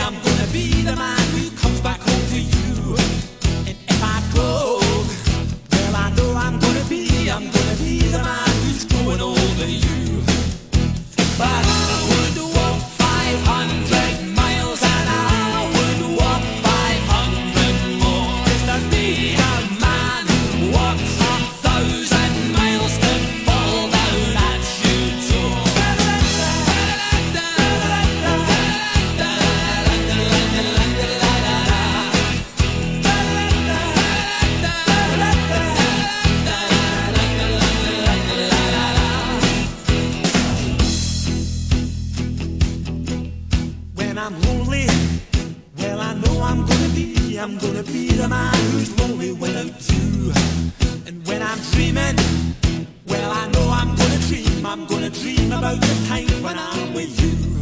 I'm gonna be the man who I'm lonely, well I know I'm gonna be, I'm gonna be the man who's lonely without you. And when I'm dreaming, well I know I'm gonna dream, I'm gonna dream about the time when I'm with you.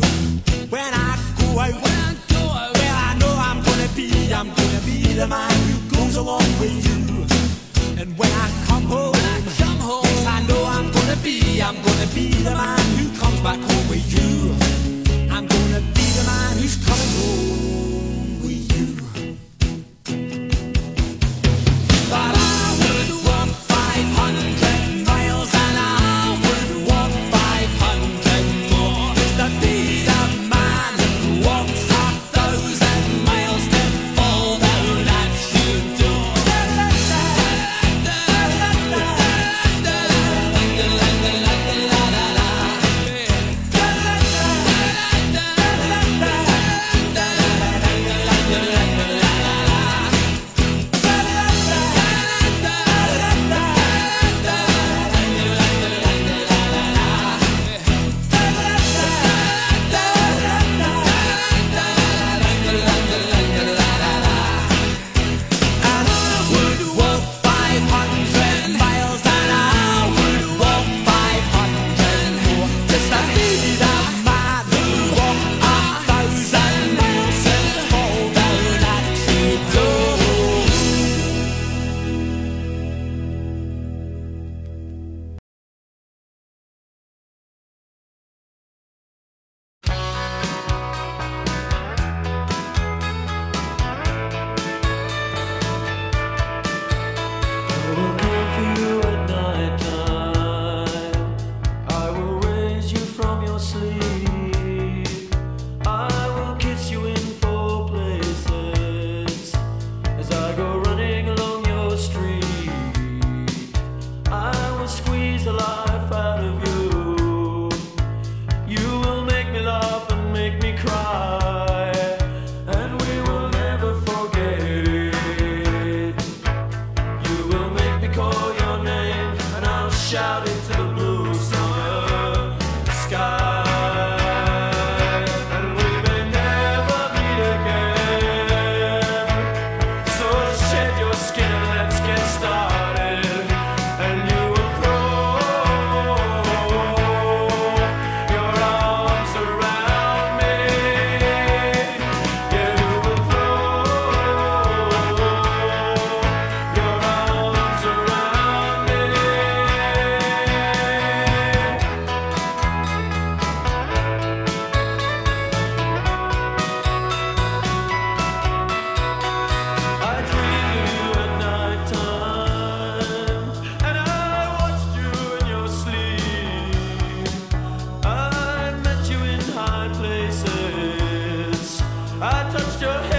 shouted through. touched your head.